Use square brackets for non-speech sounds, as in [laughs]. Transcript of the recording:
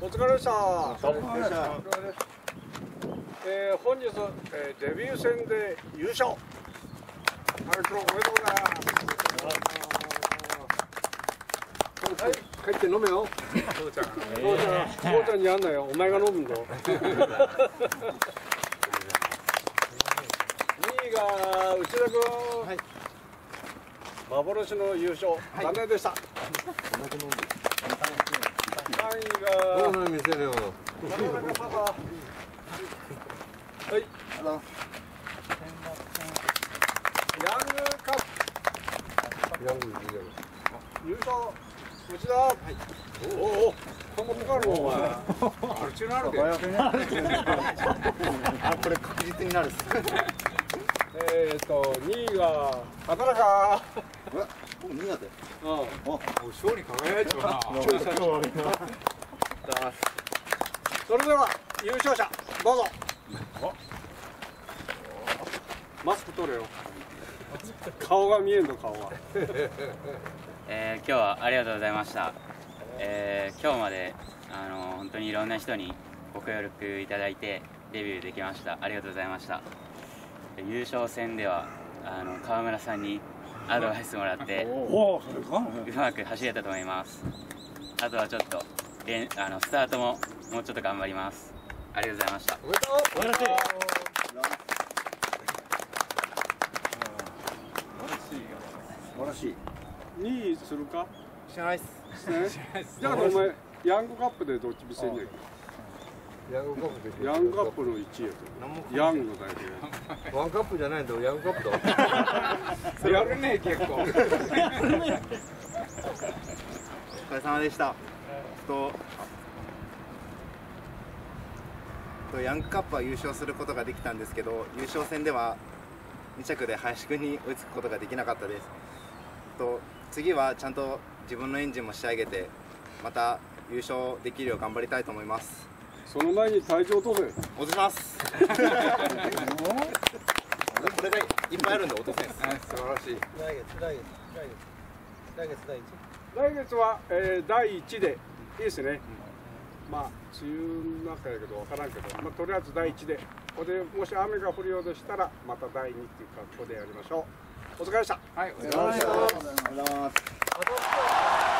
お疲れでした。えー、本日、えー、デビュー戦で優勝。はい、今日おめでとうございます。はい、帰って飲めよ。父ちゃん、父ちゃん、父ちゃんにやんなよ。お前が飲むんだ。[laughs] 2位が内田君。はい。幻の優勝、残念でした。3位が。どうな見せるよ。なかなかパパ。はい。ヤングカップヤング優勝内田。はい。おおお。こ持って帰るのお前。あれ中なるけ。あこれ確実になるっすえっと二位が畑中。うわ僕苦手うん。お勝利輝いてるな。[laughs] それでは優勝者どうぞ。マスク取れよ。顔が見えんの顔は。[laughs] えー今日はありがとうございました、えー今日まであの本当にいろんな人にご協力いただいてデビューできましたありがとうございました優勝戦ではあの川村さんにアドバイスもらって。うまく走れたと思いますあとはちょっと練あのスタートももうちょっと頑張りますありがとうございましたおめでとう。おめでとう。素晴らしい二位するか？知らないっすね。じゃあお前ヤングカップでどっち見せんねん。ヤングカップでヤングカップの一位や。ヤングだけ。ワンカップじゃないんだよヤングカップだ [laughs] やるね結構。お疲れ様でした。ととヤングカップは優勝することができたんですけど優勝戦では2着で林くんに追いつくことができなかったですと次はちゃんと自分のエンジンも仕上げてまた優勝できるよう頑張りたいと思いますその前に退場取れ。落としますこれがいっぱいあるんで落とせんです素晴らしい来月来月来月来月第一来月は、えー、第一でいいですね。まあ梅雨の中やけどわからんけど、まあとりあえず第一で。ここでもし雨が降るようでしたらまた第二っていう格好でやりましょう。お疲れでした。はい。お疲れ様でした。ありがとうございます「